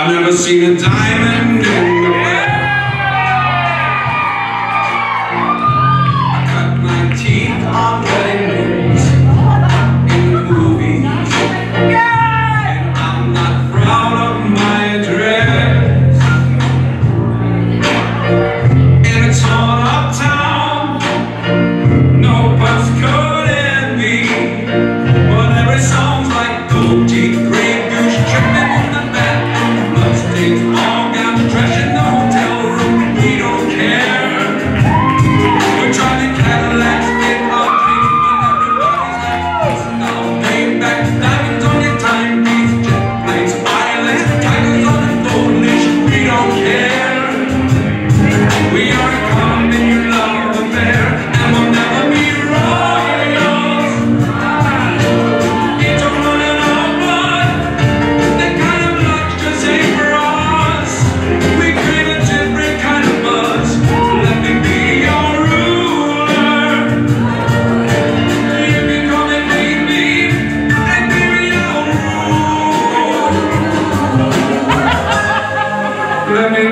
I've never seen a diamond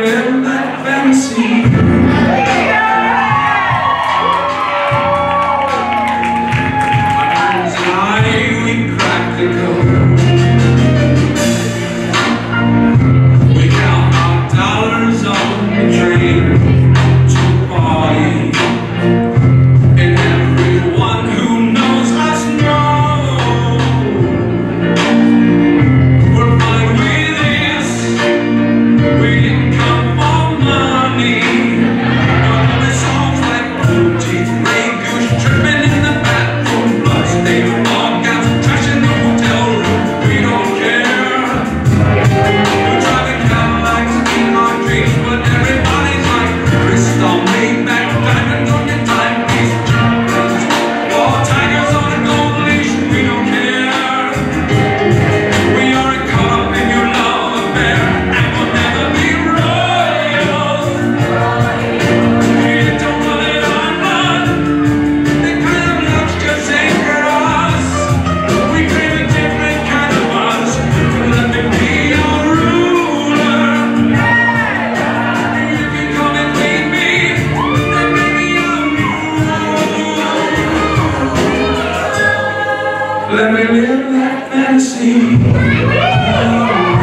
in that fancy. we live that fantasy.